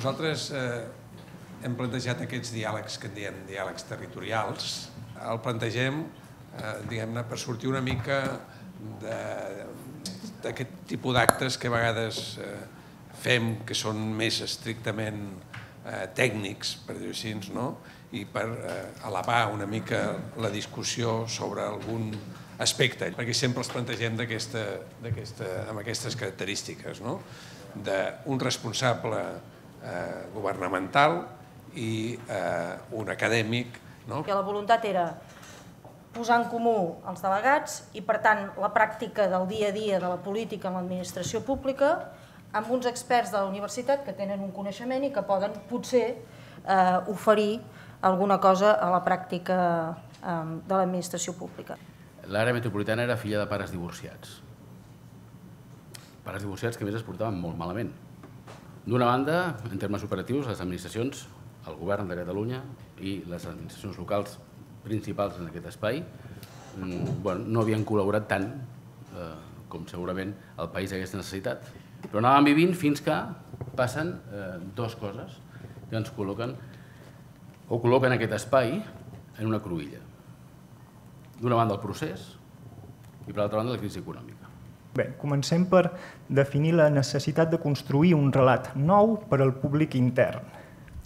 Nosaltres eh, hem plantejat aquests diàlegs que en diem diàlegs territorials. El plantegem, eh, diguem-ne, per sortir una mica d'aquest tipus d'actes que a vegades eh, fem, que són més estrictament eh, tècnics, per dir-ho així, no? i per eh, elevar una mica la discussió sobre algun aspecte, perquè sempre els plantegem aquesta, amb aquestes característiques, no? d'un responsable eh, governamental i eh, un acadèmic. No? Que la voluntat era posar en comú els delegats i, per tant, la pràctica del dia a dia de la política en l'administració pública amb uns experts de la universitat que tenen un coneixement i que poden, potser, eh, oferir alguna cosa a la pràctica eh, de l'administració pública. L'àrea metropolitana era filla de pares divorciats. Pares divorciats que més es portaven molt malament. D'una banda, en termes operatius, les administracions, el govern de Catalunya i les administracions locals principals en aquest espai mm, bueno, no havien col·laborat tant eh, com segurament el país hagués necessitat. Però anàvem vivint fins que passen eh, dues coses que ens col·loquen o col·loquen aquest espai en una cruïlla. D'una banda el procés i per l'altra banda la crisi econòmica. Bé, comencem per definir la necessitat de construir un relat nou per al públic intern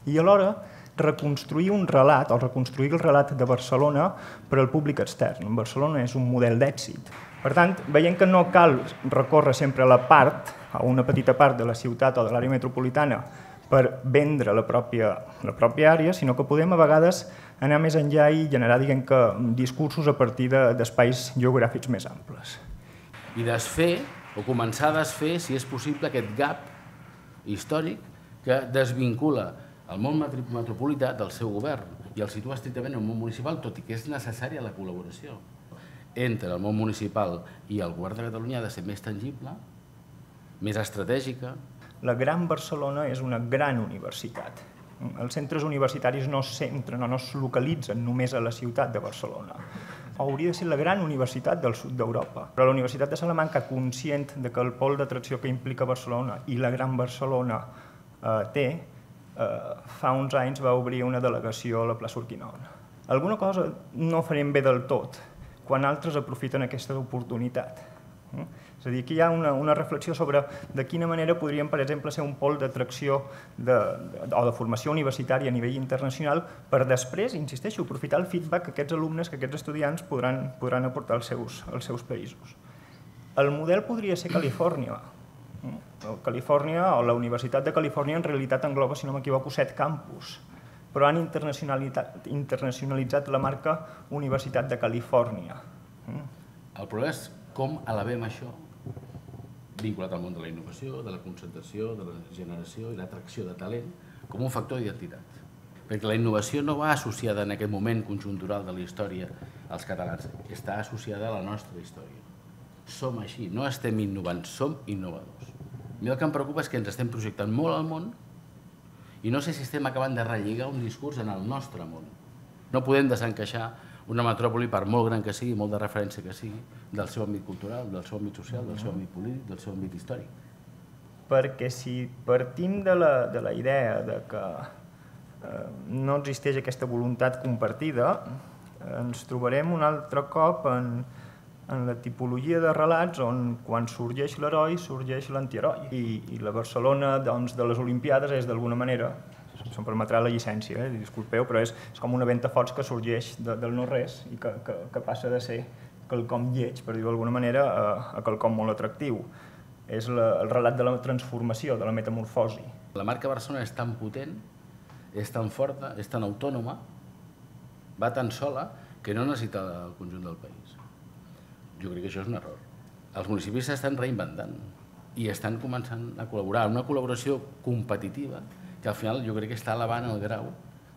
i alhora reconstruir un relat o reconstruir el relat de Barcelona per al públic extern. Barcelona és un model d'èxit. Per tant, veiem que no cal recórrer sempre a la part, a una petita part de la ciutat o de l'àrea metropolitana per vendre la pròpia, la pròpia àrea, sinó que podem a vegades anar més enllà i generar diguem que, discursos a partir d'espais de, geogràfics més amples i desfer, o començar a desfer, si és possible, aquest gap històric que desvincula el món metropolità del seu govern i el situa estrictament en el món municipal, tot i que és necessària la col·laboració entre el món municipal i el govern de Catalunya ha de ser més tangible, més estratègica. La Gran Barcelona és una gran universitat. Els centres universitaris no es centren o no es localitzen només a la ciutat de Barcelona hauria de ser la gran universitat del sud d'Europa. Però la Universitat de Salamanca, conscient de que el pol d'atracció que implica Barcelona i la Gran Barcelona eh, té, eh, fa uns anys va obrir una delegació a la plaça Urquinaona. Alguna cosa no farem bé del tot quan altres aprofiten aquesta oportunitat. És a dir, aquí hi ha una, una reflexió sobre de quina manera podríem, per exemple, ser un pol d'atracció de, de, o de formació universitària a nivell internacional per després, insisteixo, aprofitar el feedback que aquests alumnes, que aquests estudiants podran, podran aportar als seus, als seus països. El model podria ser Califòrnia. Califòrnia o la Universitat de Califòrnia en realitat engloba, si no m'equivoco, set campus, però han internacionalitzat la marca Universitat de Califòrnia. El problema és com elevem això vinculat al món de la innovació, de la concentració, de la generació i l'atracció de talent com un factor d'identitat. Perquè la innovació no va associada en aquest moment conjuntural de la història als catalans, està associada a la nostra història. Som així, no estem innovant, som innovadors. A mi el que em preocupa és que ens estem projectant molt al món i no sé si estem acabant de relligar un discurs en el nostre món. No podem desencaixar una metròpoli, per molt gran que sigui, molt de referència que sigui, del seu àmbit cultural, del seu àmbit social, del seu àmbit polític, del seu àmbit històric. Perquè si partim de la, de la idea de que eh, no existeix aquesta voluntat compartida, eh, ens trobarem un altre cop en, en la tipologia de relats on quan sorgeix l'heroi sorgeix l'antiheroi. I, I la Barcelona doncs, de les Olimpiades és d'alguna manera se'm permetrà la llicència, eh? disculpeu, però és, és com una venta fots que sorgeix de, del no-res i que, que, que passa de ser quelcom lleig, per dir-ho d'alguna manera, a, a quelcom molt atractiu. És la, el relat de la transformació, de la metamorfosi. La marca Barcelona és tan potent, és tan forta, és tan autònoma, va tan sola, que no necessita el conjunt del país. Jo crec que això és un error. Els municipis s'estan reinventant i estan començant a col·laborar, una col·laboració competitiva que al final jo crec que està elevant el grau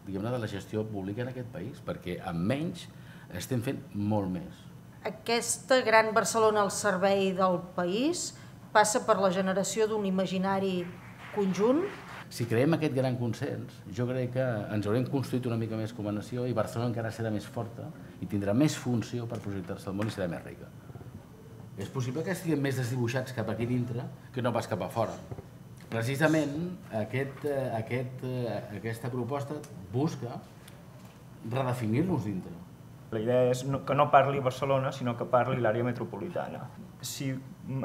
diguem-ne de la gestió pública en aquest país, perquè amb menys estem fent molt més. Aquesta gran Barcelona al servei del país passa per la generació d'un imaginari conjunt? Si creem aquest gran consens, jo crec que ens haurem construït una mica més com a nació i Barcelona encara serà més forta i tindrà més funció per projectar-se al món i serà més rica. És possible que estiguem més desdibuixats cap aquí dintre que no pas cap a fora Precisament aquest, eh, aquest, eh, aquesta proposta busca redefinir-nos dintre. La idea és que no parli Barcelona, sinó que parli l'àrea metropolitana. Si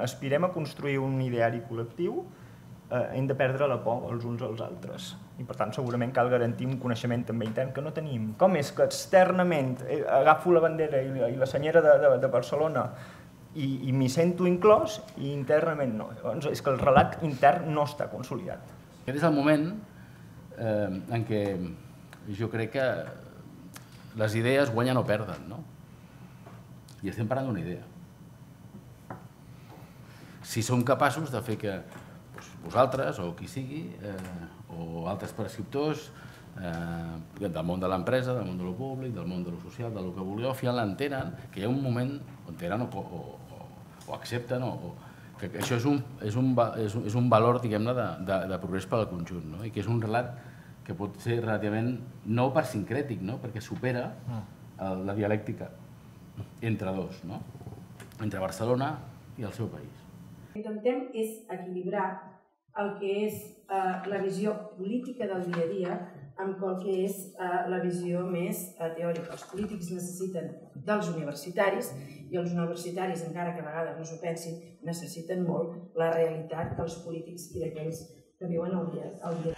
aspirem a construir un ideari col·lectiu, eh, hem de perdre la por els uns als altres. I per tant segurament cal garantir un coneixement també intern que no tenim. Com és que externament eh, agafo la bandera i i la senyera de, de, de Barcelona i, i m'hi sento inclòs i internament no. Llavors és que el relat intern no està consolidat. Aquest és el moment eh, en què jo crec que les idees guanyen o perden, no? I estem parlant d'una idea. Si som capaços de fer que doncs, vosaltres o qui sigui, eh, o altres prescriptors eh, del món de l'empresa, del món de lo públic, del món de lo social, del que vulgueu, al final entenen que hi ha un moment on tenen o, o, o, accepten o, o que això és un, és un, és un, és un valor, diguem-ne, de, de, de progrés per al conjunt, no? i que és un relat que pot ser relativament no per sincrètic, no? perquè supera el, la dialèctica entre dos, no? entre Barcelona i el seu país. El que intentem és equilibrar el que és eh, la visió política del dia a dia amb el que és eh, la visió més eh, teòrica. Els polítics necessiten dels universitaris i els universitaris, encara que a vegades no s'ho pensin, necessiten molt la realitat dels polítics i d'aquells que viuen el dia, el dia.